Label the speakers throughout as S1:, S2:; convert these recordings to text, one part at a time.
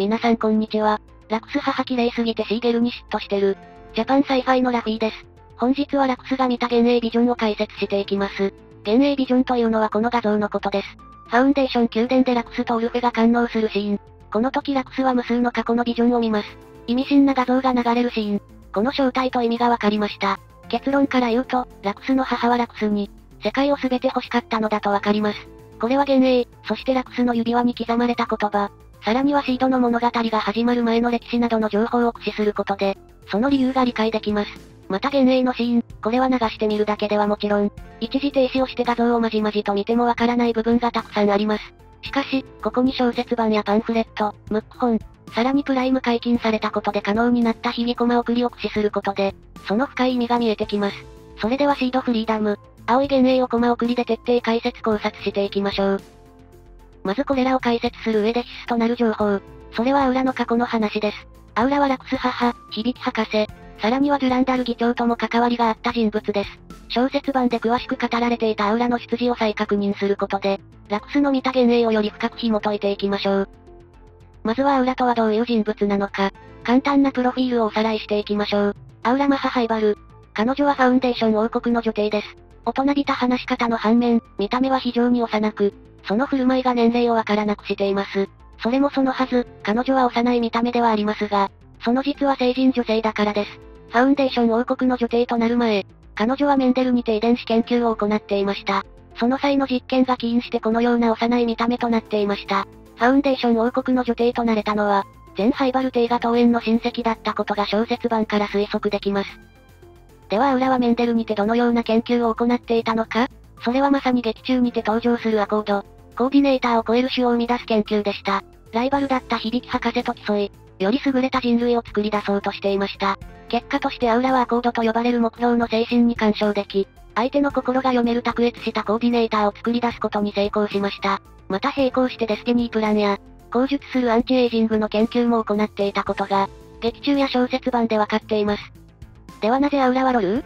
S1: 皆さんこんにちは。ラクス母綺麗すぎてシーゲルに嫉妬してる。ジャパンサイファイのラフィーです。本日はラクスが見た幻影ビジョンを解説していきます。幻影ビジョンというのはこの画像のことです。ファウンデーション宮殿でラクスとオルフェが感応するシーン。この時ラクスは無数の過去のビジョンを見ます。意味深な画像が流れるシーン。この正体と意味がわかりました。結論から言うと、ラクスの母はラクスに、世界を全て欲しかったのだとわかります。これは幻影、そしてラクスの指輪に刻まれた言葉。さらにはシードの物語が始まる前の歴史などの情報を駆使することで、その理由が理解できます。また幻影のシーン、これは流してみるだけではもちろん、一時停止をして画像をまじまじと見てもわからない部分がたくさんあります。しかし、ここに小説版やパンフレット、ムック本、さらにプライム解禁されたことで可能になった秘技コマ送りを駆使することで、その深い意味が見えてきます。それではシードフリーダム、青い幻影をコマ送りで徹底解説考察していきましょう。まずこれらを解説する上で必須となる情報。それはアウラの過去の話です。アウラはラクス母、響博士、さらにはデュランダル議長とも関わりがあった人物です。小説版で詳しく語られていたアウラの出自を再確認することで、ラクスの見た幻影をより深く紐解いていきましょう。まずはアウラとはどういう人物なのか、簡単なプロフィールをおさらいしていきましょう。アウラマハハイバル。彼女はファウンデーション王国の女帝です。大人びた話し方の反面、見た目は非常に幼く、その振る舞いが年齢をわからなくしています。それもそのはず、彼女は幼い見た目ではありますが、その実は成人女性だからです。ファウンデーション王国の女帝となる前、彼女はメンデルにて遺伝子研究を行っていました。その際の実験が起因してこのような幼い見た目となっていました。ファウンデーション王国の女帝となれたのは、全ハイバル帝が桃園の親戚だったことが小説版から推測できます。では裏はメンデルにてどのような研究を行っていたのか？それはまさに劇中にて登場するアコード、コーディネーターを超える種を生み出す研究でした。ライバルだった響博士と競い、より優れた人類を作り出そうとしていました。結果としてアウラはアコードと呼ばれる目標の精神に干渉でき、相手の心が読める卓越したコーディネーターを作り出すことに成功しました。また並行してデスティニープランや、後述するアンチエイジングの研究も行っていたことが、劇中や小説版でわかっています。ではなぜアウラはロリ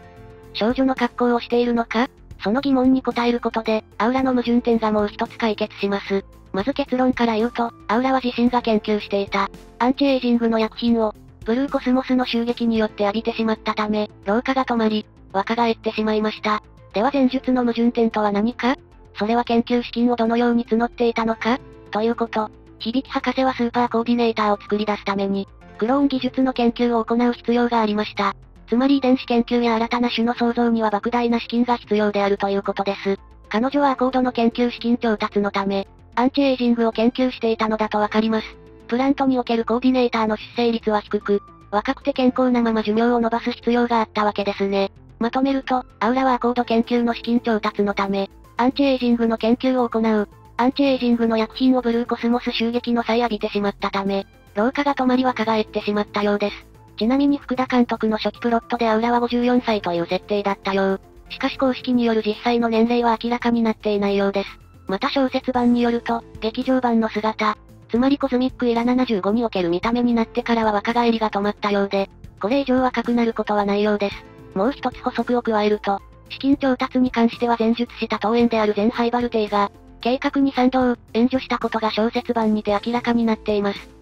S1: 少女の格好をしているのか？その疑問に答えることで、アウラの矛盾点がもう一つ解決します。まず結論から言うと、アウラは自身が研究していた、アンチエイジングの薬品を、ブルーコスモスの襲撃によって浴びてしまったため、老化が止まり、若返ってしまいました。では前述の矛盾点とは何か？それは研究資金をどのように募っていたのか？ということ。響博士はスーパーコーディネーターを作り出すために、クローン技術の研究を行う必要がありました。つまり遺伝子研究や新たな種の創造には莫大な資金が必要であるということです。彼女はアコードの研究資金調達のため、アンチエイジングを研究していたのだとわかります。プラントにおけるコーディネーターの出生率は低く、若くて健康なまま寿命を伸ばす必要があったわけですね。まとめると、アウラはアコード研究の資金調達のため、アンチエイジングの研究を行う、アンチエイジングの薬品をブルーコスモス襲撃の際浴びてしまったため、老化が止まり若返ってしまったようです。ちなみに福田監督の初期プロットでアウラは54歳という設定だったよう。しかし公式による実際の年齢は明らかになっていないようです。また小説版によると、劇場版の姿、つまりコズミックイラ75における見た目になってからは若返りが止まったようで、これ以上若くなることはないようです。もう一つ補足を加えると、資金調達に関しては前述した当園である全ハイバル帝が、計画に賛同、援助したことが小説版にて明らかになっています。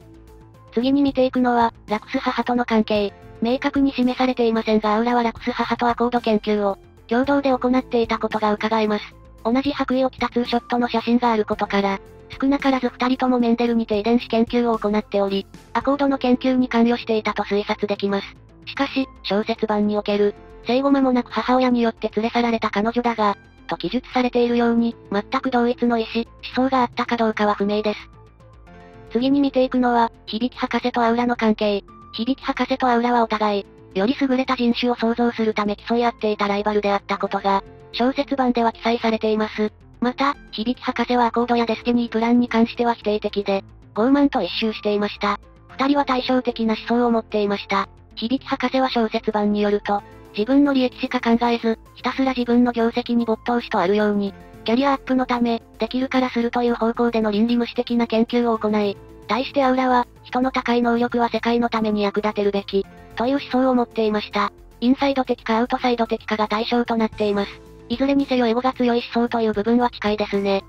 S1: 次に見ていくのは、ラクス母との関係。明確に示されていませんがアウラはラクス母とアコード研究を、共同で行っていたことが伺えます。同じ白衣を着たツーショットの写真があることから、少なからず二人ともメンデルにて遺伝子研究を行っており、アコードの研究に関与していたと推察できます。しかし、小説版における、生後間もなく母親によって連れ去られた彼女だが、と記述されているように、全く同一の意思、思想があったかどうかは不明です。次に見ていくのは、響博士とアウラの関係。響博士とアウラはお互い、より優れた人種を創造するため競い合っていたライバルであったことが、小説版では記載されています。また、響博士はアコードやデスティニープランに関しては否定的で、傲慢と一周していました。二人は対照的な思想を持っていました。響博士は小説版によると、自分の利益しか考えず、ひたすら自分の業績に没頭しとあるように、キャリアアップのため、できるからするという方向での倫理無視的な研究を行い、対してアウラは、人の高い能力は世界のために役立てるべき、という思想を持っていました。インサイド的かアウトサイド的かが対象となっています。いずれにせよエゴが強い思想という部分は近いですね。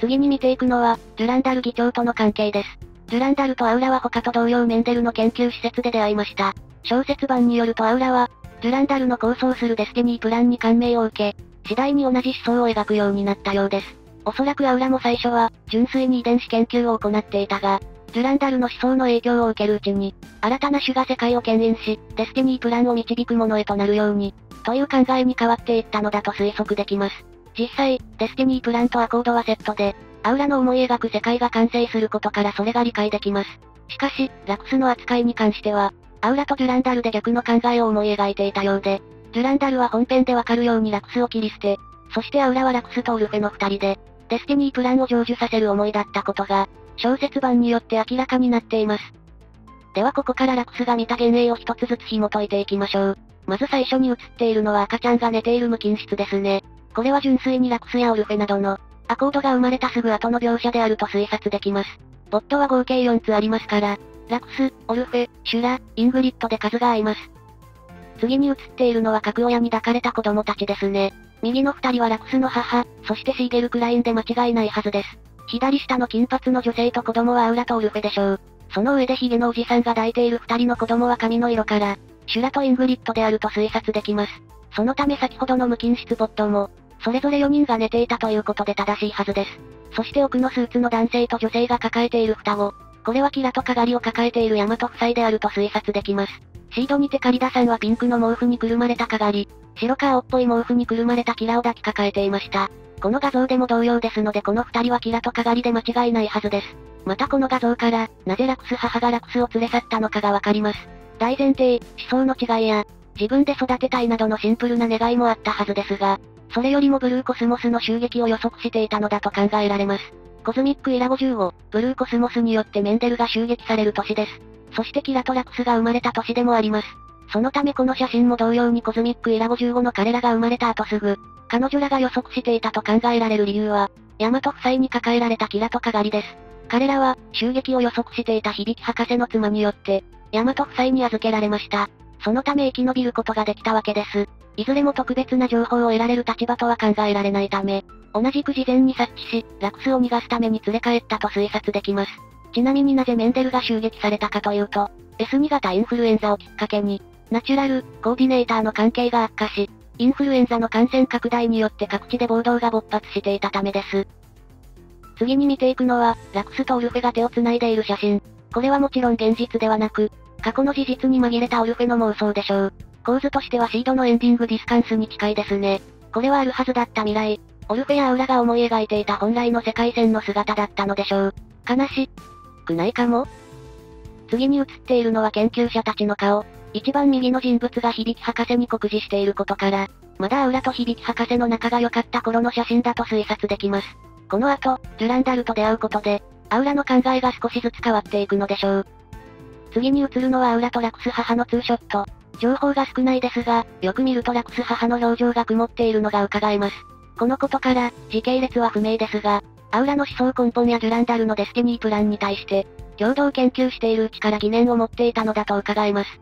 S1: 次に見ていくのは、デュランダル議長との関係です。デュランダルとアウラは他と同様メンデルの研究施設で出会いました。小説版によるとアウラは、デュランダルの構想するデスティニープランに感銘を受け、次第に同じ思想を描くようになったようです。おそらくアウラも最初は、純粋に遺伝子研究を行っていたが、デュランダルの思想の影響を受けるうちに、新たな種が世界を牽引し、デスティニープランを導くものへとなるように、という考えに変わっていったのだと推測できます。実際、デスティニープランとアコードはセットで、アウラの思い描く世界が完成することからそれが理解できます。しかし、ラクスの扱いに関しては、アウラとデュランダルで逆の考えを思い描いていたようで、デュランダルは本編でわかるようにラクスを切り捨て、そしてアウラはラクスとオルフェの二人で、デスティニープランを成就させる思いだったことが、小説版によって明らかになっています。ではここからラクスが見た幻影を一つずつ紐解いていきましょう。まず最初に映っているのは赤ちゃんが寝ている無菌室ですね。これは純粋にラクスやオルフェなどの、アコードが生まれたすぐ後の描写であると推察できます。ポッドは合計4つありますから、ラクス、オルフェ、シュラ、イングリッドで数が合います。次に映っているのは各親に抱かれた子供たちですね。右の二人はラクスの母、そしてシーゲルクラインで間違いないはずです。左下の金髪の女性と子供はアウラとオルフェでしょう。その上でヒゲのおじさんが抱いている二人の子供は髪の色から、シュラとイングリッドであると推察できます。そのため先ほどの無菌室ポッドも、それぞれ4人が寝ていたということで正しいはずです。そして奥のスーツの男性と女性が抱えている双子。これはキラとカガリを抱えているヤマト夫妻であると推察できます。シードにてカリダさんはピンクの毛布にくるまれたカガリ、白か青っぽい毛布にくるまれたキラを抱き抱えていました。この画像でも同様ですのでこの二人はキラとカガリで間違いないはずです。またこの画像から、なぜラクス母がラクスを連れ去ったのかがわかります。大前提、思想の違いや、自分で育てたいなどのシンプルな願いもあったはずですが、それよりもブルーコスモスの襲撃を予測していたのだと考えられます。コズミックイラ55、ブルーコスモスによってメンデルが襲撃される年です。そしてキラとラクスが生まれた年でもあります。そのためこの写真も同様にコズミックイラ55の彼らが生まれた後すぐ、彼女らが予測していたと考えられる理由は、ヤマト夫妻に抱えられたキラとカガリです。彼らは、襲撃を予測していた響博士の妻によって、ヤマト夫妻に預けられました。そのため生き延びることができたわけです。いずれも特別な情報を得られる立場とは考えられないため、同じく事前に察知し、ラクスを逃がすために連れ帰ったと推察できます。ちなみになぜメンデルが襲撃されたかというと、S2 型インフルエンザをきっかけに、ナチュラル、コーディネーターの関係が悪化し、インフルエンザの感染拡大によって各地で暴動が勃発していたためです。次に見ていくのは、ラクスとオルフェが手を繋いでいる写真。これはもちろん現実ではなく、過去の事実に紛れたオルフェの妄想でしょう。構図としてはシードのエンディングディスカンスに近いですね。これはあるはずだった未来。オルフェやアウラが思い描いていた本来の世界線の姿だったのでしょう。悲しくないかも？次に写っているのは研究者たちの顔。一番右の人物がヒビキ博士に酷似していることから、まだアウラとヒビキ博士の仲が良かった頃の写真だと推察できます。この後、デュランダルと出会うことで、アウラの考えが少しずつ変わっていくのでしょう。次に映るのはアウラとラクス母のツーショット。情報が少ないですが、よく見るとラクス母の表情が曇っているのが伺えます。このことから、時系列は不明ですが、アウラの思想根本やデュランダルのデスティニープランに対して、共同研究しているうちから疑念を持っていたのだと伺えます。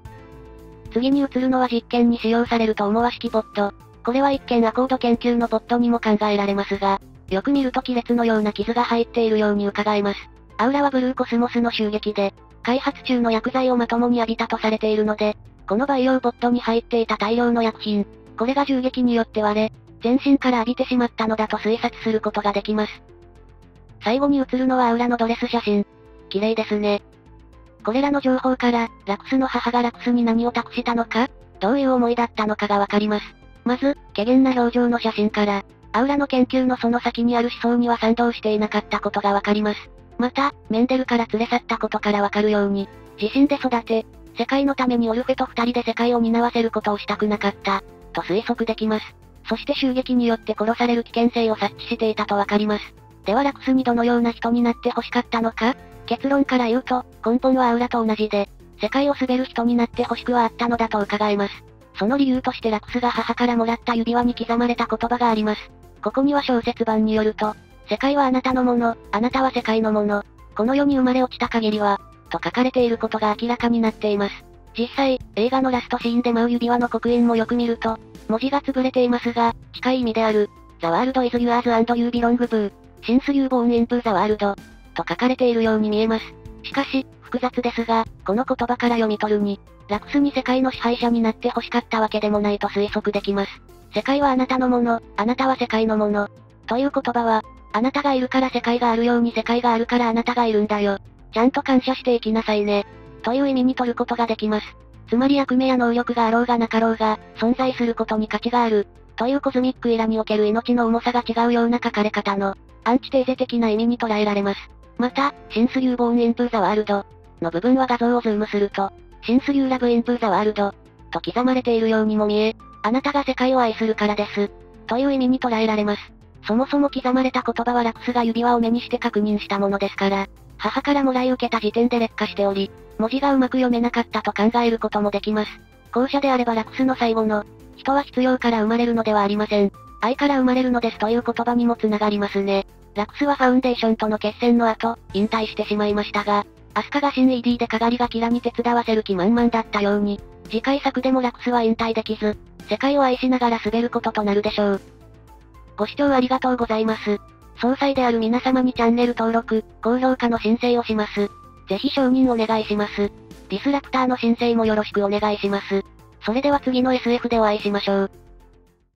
S1: 次に映るのは実験に使用されると思わしきポット。これは一見アコード研究のポットにも考えられますが、よく見ると亀裂のような傷が入っているように伺えます。アウラはブルーコスモスの襲撃で、開発中の薬剤をまともに浴びたとされているので、この培養ポットに入っていた大量の薬品、これが銃撃によって割れ、全身から浴びてしまったのだと推察することができます。最後に映るのはアウラのドレス写真。綺麗ですね。これらの情報から、ラクスの母がラクスに何を託したのか、どういう思いだったのかがわかります。まず、怪げな表情の写真から、アウラの研究のその先にある思想には賛同していなかったことがわかります。また、メンデルから連れ去ったことからわかるように、自身で育て、世界のためにオルフェと二人で世界を担わせることをしたくなかった、と推測できます。そして襲撃によって殺される危険性を察知していたとわかります。ではラクスにどのような人になって欲しかったのか結論から言うと、根本はアウラと同じで、世界を滑る人になって欲しくはあったのだと伺えます。その理由としてラクスが母からもらった指輪に刻まれた言葉があります。ここには小説版によると、世界はあなたのもの、あなたは世界のもの、この世に生まれ落ちた限りは、と書かれていることが明らかになっています。実際、映画のラストシーンで舞う指輪の刻印もよく見ると、文字が潰れていますが、近い意味である、The world is yours and you belong to, since you born into the world, と書かれているように見えます。しかし、複雑ですが、この言葉から読み取るに、ラクスに世界の支配者になって欲しかったわけでもないと推測できます。世界はあなたのもの、あなたは世界のもの。という言葉は、あなたがいるから世界があるように世界があるからあなたがいるんだよ。ちゃんと感謝していきなさいね。という意味に取ることができます。つまり役目や能力があろうがなかろうが、存在することに価値がある。というコズミックイラにおける命の重さが違うような書かれ方の、アンチテーゼ的な意味に捉えられます。また、 Since you're born into the world の部分は画像をズームすると、 Since you love into the world と刻まれているようにも見え、あなたが世界を愛するからです。という意味に捉えられます。そもそも刻まれた言葉はラクスが指輪を目にして確認したものですから、母からもらい受けた時点で劣化しており、文字がうまく読めなかったと考えることもできます。後者であればラクスの最後の、人は必要から生まれるのではありません。愛から生まれるのですという言葉にも繋がりますね。ラクスはファウンデーションとの決戦の後、引退してしまいましたが、アスカが新 ED でかがりがキラに手伝わせる気満々だったように、次回作でもラクスは引退できず、世界を愛しながら滑ることとなるでしょう。ご視聴ありがとうございます。総裁である皆様にチャンネル登録、高評価の申請をします。ぜひ承認お願いします。ディスラプターの申請もよろしくお願いします。それでは次の SF でお会いしましょう。